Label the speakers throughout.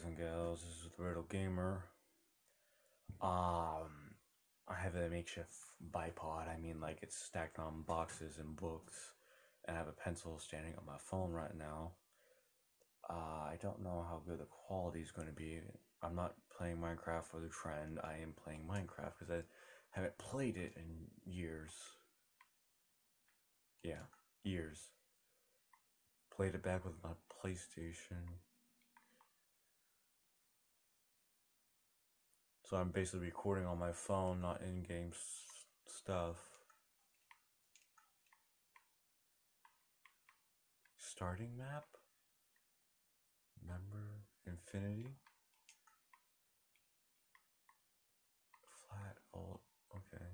Speaker 1: guys and gals. This is the Riddle Gamer. Um, I have a makeshift bipod. I mean, like it's stacked on boxes and books, and I have a pencil standing on my phone right now. Uh, I don't know how good the quality is going to be. I'm not playing Minecraft for the trend. I am playing Minecraft because I haven't played it in years. Yeah, years. Played it back with my PlayStation. So I'm basically recording on my phone, not in-game stuff. Starting map? Member Infinity? Flat alt, okay.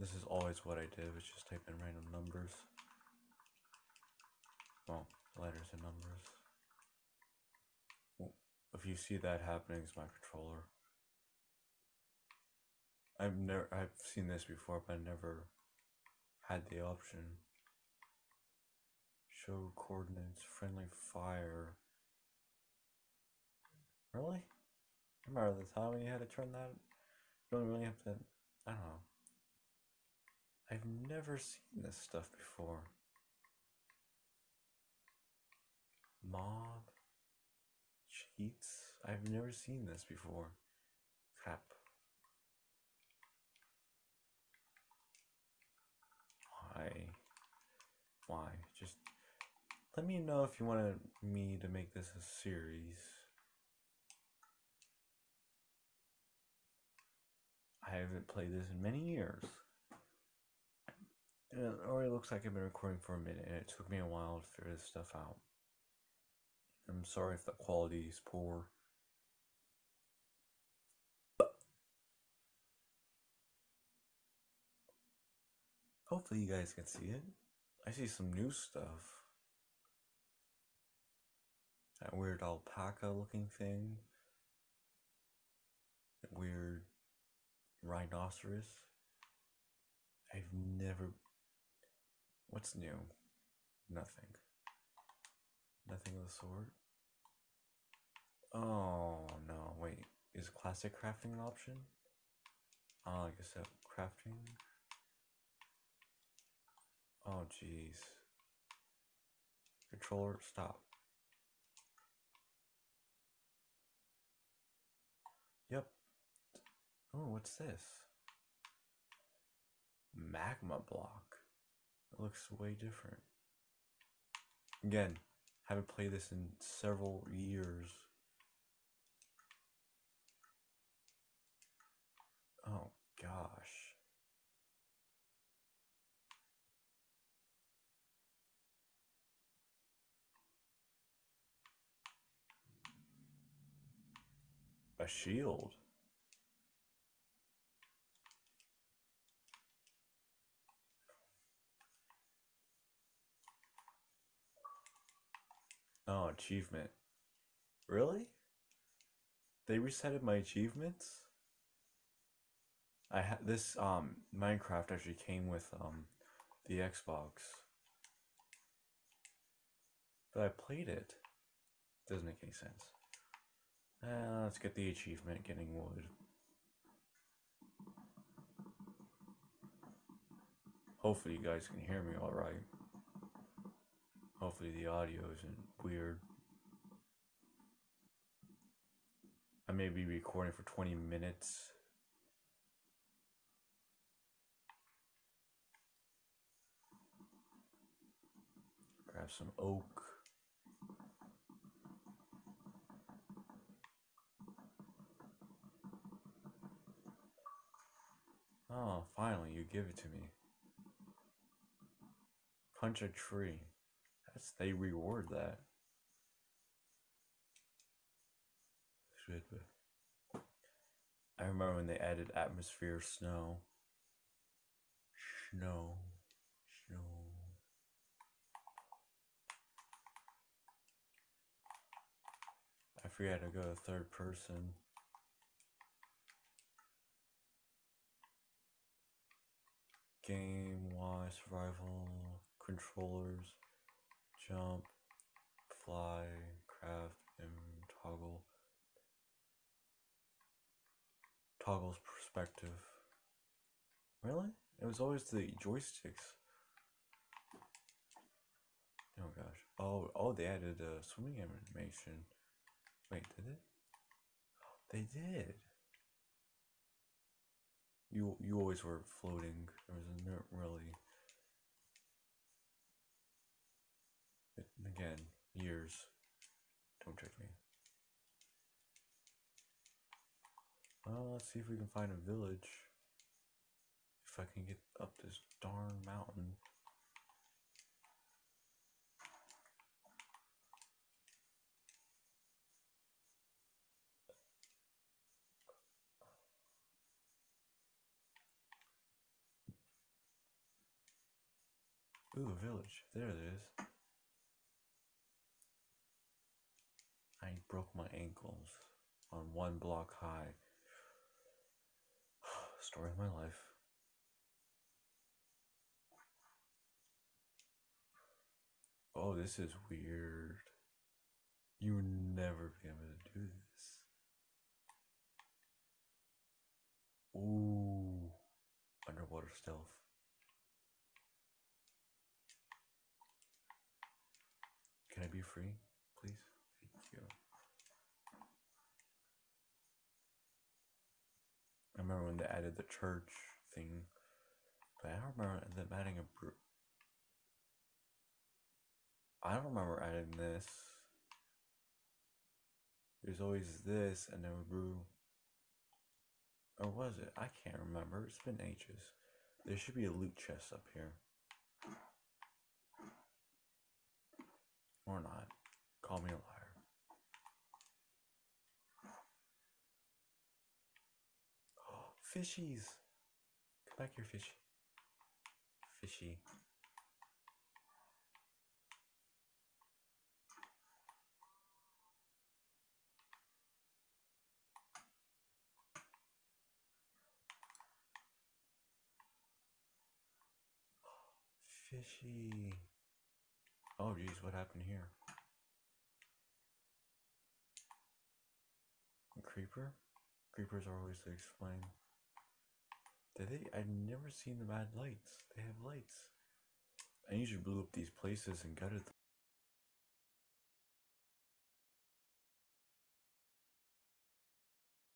Speaker 1: This is always what I did, was just type in random numbers. Well, letters and numbers. If you see that happening, it's my controller. I've never I've seen this before, but I never had the option. Show coordinates, friendly fire. Really? I remember the time when you had to turn that. You don't really have to. I don't know. I've never seen this stuff before. Mob cheats. I've never seen this before. Cap. Why? Why? Just let me know if you wanted me to make this a series. I haven't played this in many years. And it already looks like I've been recording for a minute, and it took me a while to figure this stuff out. I'm sorry if the quality is poor. Hopefully you guys can see it. I see some new stuff. That weird alpaca looking thing. That weird rhinoceros. I've never. What's new? Nothing. Nothing of the sort. Oh no, wait. Is classic crafting an option? Oh, I guess that crafting. Oh jeez. Controller, stop. Yep. Oh, what's this? Magma block. It looks way different. Again, haven't played this in several years. Oh gosh. A shield. Oh, achievement. Really? They resetted my achievements? I had this um Minecraft actually came with um the Xbox. But I played it. Doesn't make any sense. Uh, let's get the achievement getting wood. Hopefully you guys can hear me alright. Hopefully the audio isn't weird. I may be recording for 20 minutes. Grab some oak. Oh, finally, you give it to me. Punch a tree. They reward that. I remember when they added atmosphere snow. Snow. Snow. I forget to go to third person. Game, Y, survival, controllers, jump, fly, craft and toggle. Toggle's perspective. Really? It was always the joysticks. Oh gosh. Oh, oh, they added a swimming animation. Wait, did it? They did. You you always were floating. There was not really. Again, years. Don't judge me. Well, let's see if we can find a village. If I can get up this darn mountain. Ooh, a village. There it is. Broke my ankles on one block high. Story of my life. Oh, this is weird. You would never be able to do this. Ooh, underwater stealth. Can I be free, please? Thank you. I remember when they added the church thing, but I don't remember them adding a brew. I don't remember adding this. There's always this and then a brew. Or was it? I can't remember. It's been ages. There should be a loot chest up here. Or not. Call me a liar. Oh, fishies! Come back here, fishy. Fishy. Fishy. Oh, geez, what happened here? A creeper? Creepers are always to explain. Did they? I've never seen them add lights. They have lights. I usually blew up these places and gutted